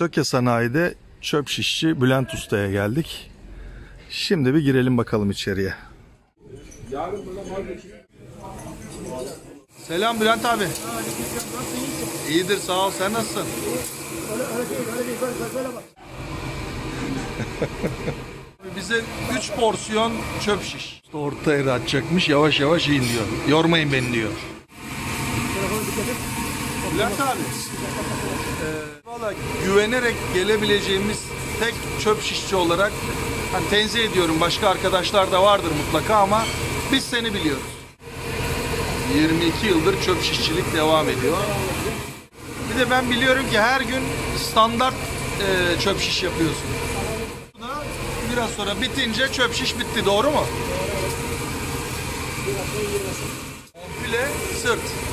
Söke Sanayi'de çöp şişçi Bülent Usta'ya geldik. Şimdi bir girelim bakalım içeriye. Selam Bülent abi. İyidir sağ ol sen nasılsın? Bize 3 porsiyon çöp şiş. Orta yere atacakmış yavaş yavaş yiyin diyor. Yormayın beni diyor. Bülent abi. Valla güvenerek gelebileceğimiz tek çöp şişçi olarak hani tenzih ediyorum. Başka arkadaşlar da vardır mutlaka ama biz seni biliyoruz. 22 yıldır çöp şişçilik devam ediyor. Bir de ben biliyorum ki her gün standart e, çöp şiş yapıyorsun. Bu Biraz sonra bitince çöp şiş bitti doğru mu? Komple sırt.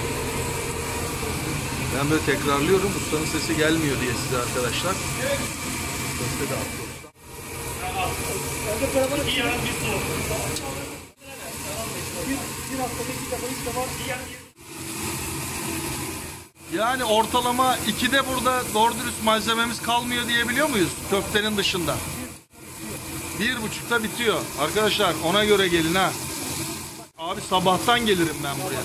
Ben böyle tekrarlıyorum. Ustanın sesi gelmiyor diye size arkadaşlar. Sesle de atıyor. Yani ortalama ikide burada doğru dürüst malzememiz kalmıyor diyebiliyor muyuz? Köftenin dışında. Bir buçukta bitiyor. Arkadaşlar ona göre gelin ha. Abi sabahtan gelirim ben buraya.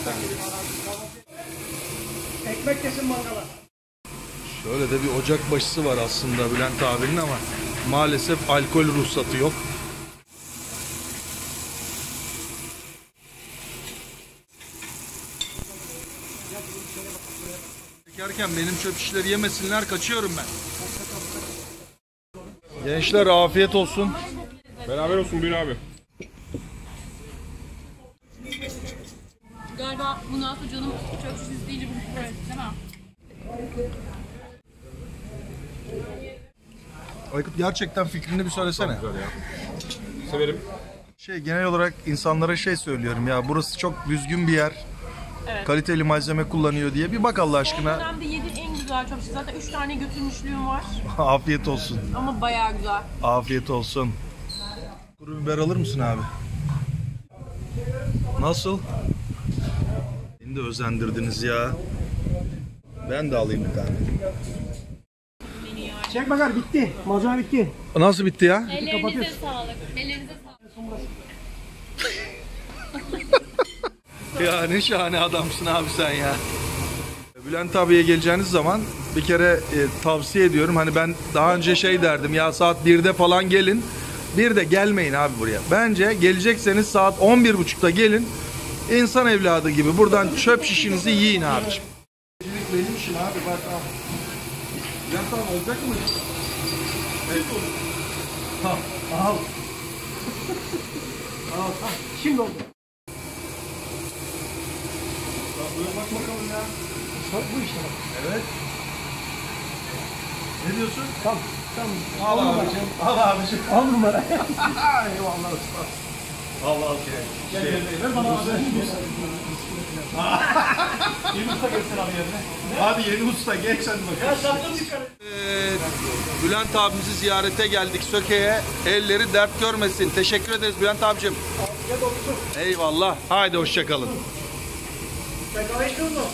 Ekmek kesin mangala. Şöyle de bir ocak başısı var aslında Bülent abinin ama maalesef alkol ruhsatı yok. Çekerken benim çöp şişleri yemesinler kaçıyorum ben. Gençler afiyet olsun. Beraber olsun Buyur abi. Galiba sonra canım çöp şişesi deyince bu buraya değil mi? Aykut gerçekten fikrini bir söylesene. Severim. Şey genel olarak insanlara şey söylüyorum ya burası çok düzgün bir yer. Kaliteli malzeme kullanıyor diye bir bak Allah Son aşkına. dönemde yedi en güzel çöp şişesi. Zaten 3 tane götürmüşlüğüm var. Afiyet olsun. Ama bayağı güzel. Afiyet olsun. Kuru biber alır mısın abi? Nasıl? Beni de özendirdiniz ya. Ben de alayım bir tane. Çek bakar bitti. Malzeme bitti. Nasıl bitti ya? Ellerinize sağlık. Ellerinize sağlık. Ya ne şahane adamsın abi sen ya. Bülent abiye geleceğiniz zaman bir kere e, tavsiye ediyorum. Hani ben daha önce şey derdim ya saat 1'de falan gelin. Bir de gelmeyin abi buraya. Bence gelecekseniz saat 11.30'da gelin. İnsan evladı gibi buradan çöp şişinizi yiyin abiciğim. Benim işim abi bak al. Abi olacak mı? Evet olur. Al. Al. Şimdi oldu. Bak bakalım ya. Bak bu işte bak. Evet. Ne diyorsun? Tamam. Tamam. Al abicim. Al abicim. Al numara. Eyvallah usta. Al al ki. Şey, Ver bana abi. Yeni usta göster abi yerine. hadi yeni usta geç hadi bakalım. Ya et. Evet, Bülent abimizi ziyarete geldik Söke'ye. Elleri dert görmesin. Teşekkür ederiz Bülent abicim. Afiyet olsun. Eyvallah. Haydi hoşçakalın. Musun?